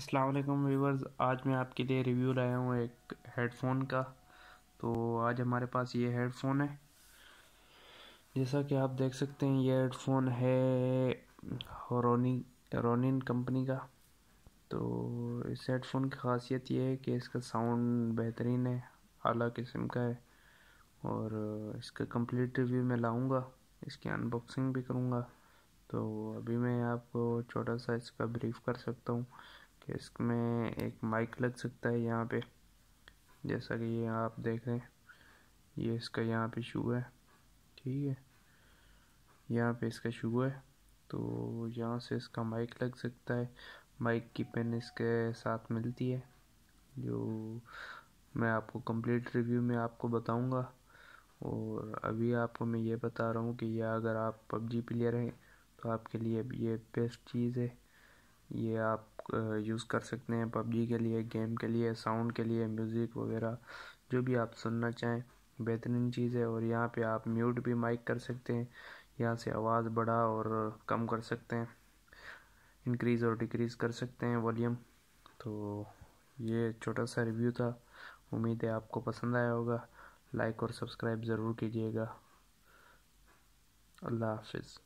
अस्सलाम वालेकुम व्यूवर्स आज मैं आपके लिए रिव्यू लाया हूँ एक हेडफोन का। तो आज हमारे पास ये हेडफोन है। जैसा कि आप देख सकते हैं, ये हेडफोन है रोनी, रोनिन कंपनी का। तो इस हेडफोन की खासियत ये है कि इसका साउंड बेहतरीन है, आला किस्म का है। और इसका कंप्लीट रिव्यू मैं लाऊँगा, इसकी अनबॉक्सिंग भी करूँगा। तो अभी मैं आपको छोटा सा इसका ब्रीफ कर सकता हूँ। कि इसमें एक माइक लग सकता है यहाँ पे, जैसा कि ये आप देख रहे हैं। ये इसका यहाँ पे शू है, ठीक है? यहाँ पे इसका शू है तो यहाँ से इसका माइक लग सकता है। माइक की पेन इसके साथ मिलती है, जो मैं आपको कंप्लीट रिव्यू में आपको बताऊँगा। और अभी आपको मैं ये बता रहा हूँ कि यह अगर आप पबजी प्लेयर हैं तो आपके लिए ये बेस्ट चीज़ है। ये आप यूज़ कर सकते हैं पबजी के लिए गेम के लिए साउंड के लिए म्यूज़िक वगैरह, जो भी आप सुनना चाहें, बेहतरीन चीज़ है और यहाँ पे आप म्यूट भी माइक कर सकते हैं, यहाँ से आवाज़ बढ़ा और कम कर सकते हैं इंक्रीज़ और डिक्रीज़ कर सकते हैं वॉल्यूम तो ये छोटा सा रिव्यू था, उम्मीद है आपको पसंद आया होगा। लाइक और सब्सक्राइब ज़रूर कीजिएगा। अल्लाह हाफिज़।